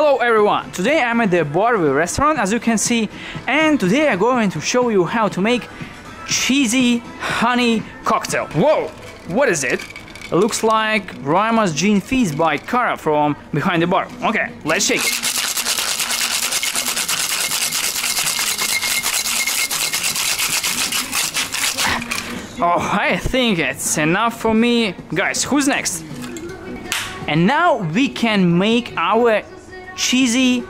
Hello everyone! Today I'm at the Barway restaurant as you can see and today I'm going to show you how to make cheesy honey cocktail. Whoa! What is it? It looks like Ramos Gin Fizz by Cara from behind the bar. Okay, let's shake it. Oh, I think it's enough for me. Guys, who's next? And now we can make our cheesy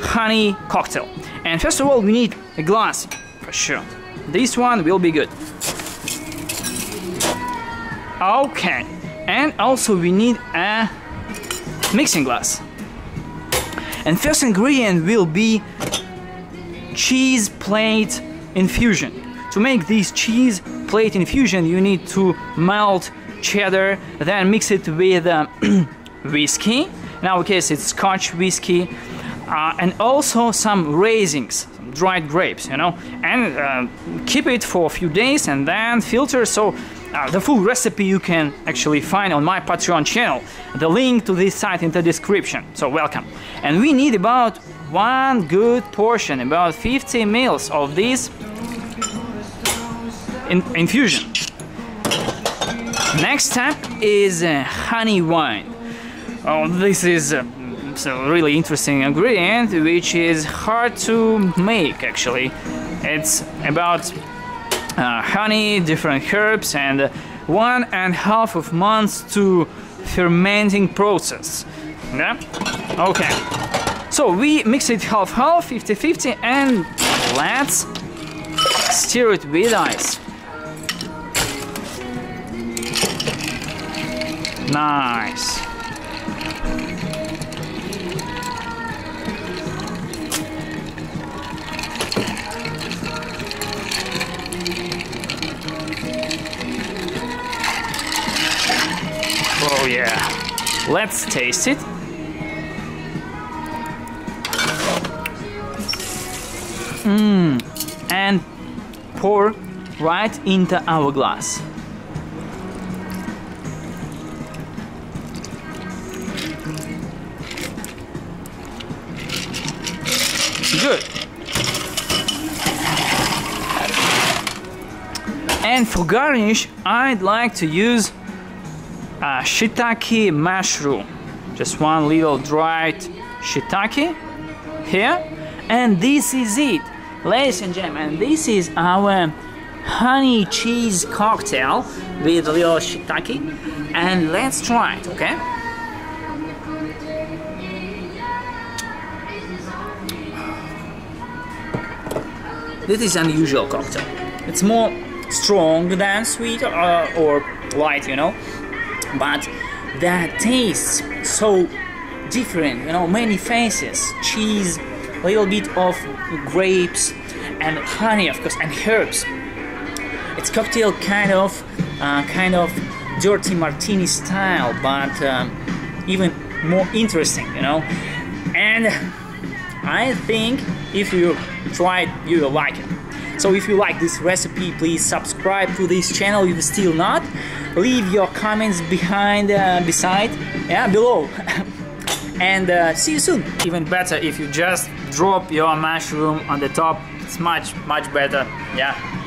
honey cocktail. And first of all, we need a glass, for sure. This one will be good. Okay, and also we need a mixing glass. And first ingredient will be cheese plate infusion. To make this cheese plate infusion, you need to melt cheddar, then mix it with uh, whiskey. In our case, it's Scotch whiskey, uh, and also some raisins, some dried grapes, you know, and uh, keep it for a few days and then filter. So uh, the full recipe you can actually find on my Patreon channel. The link to this site in the description. So welcome. And we need about one good portion, about 50 mils of this in infusion. Next step is uh, honey wine. Oh, this is a really interesting ingredient which is hard to make actually. It's about uh, honey, different herbs and one and a half of months to fermenting process. Yeah? Okay. So we mix it half-half, 50-50 and let's stir it with ice. Nice. Oh yeah. Let's taste it. Mmm. And pour right into our glass. Good. And for garnish, I'd like to use a shiitake mushroom. Just one little dried shiitake here. And this is it. Ladies and gentlemen, this is our honey cheese cocktail with a little shiitake. And let's try it, okay? This is unusual cocktail. It's more strong than sweet uh, or light, you know. But that tastes so different, you know, many faces, cheese, a little bit of grapes, and honey, of course, and herbs. It's cocktail kind of, uh, kind of dirty martini style, but um, even more interesting, you know. And I think if you try it, you will like it. So if you like this recipe, please subscribe to this channel if still not. Leave your comments behind, uh, beside, yeah, below. and uh, see you soon. Even better if you just drop your mushroom on the top. It's much, much better. Yeah.